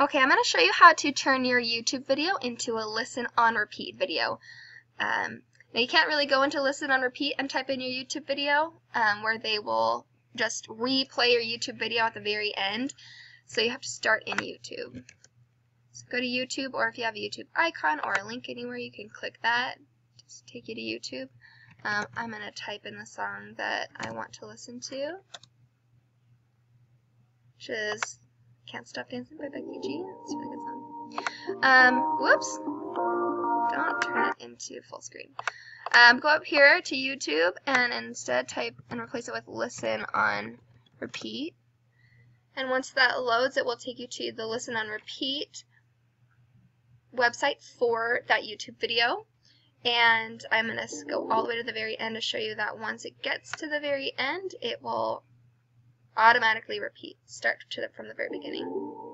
Okay, I'm going to show you how to turn your YouTube video into a listen on repeat video. Um, now you can't really go into listen on repeat and type in your YouTube video um, where they will just replay your YouTube video at the very end. So you have to start in YouTube. So go to YouTube or if you have a YouTube icon or a link anywhere you can click that. Just take you to YouTube. Um, I'm going to type in the song that I want to listen to. Which is can't Stop Dancing by Becky G. It's a really good song. Um, whoops. Don't turn it into full screen. Um, go up here to YouTube and instead type and replace it with listen on repeat. And once that loads, it will take you to the listen on repeat website for that YouTube video. And I'm going to go all the way to the very end to show you that once it gets to the very end, it will automatically repeat. Start to the, from the very beginning.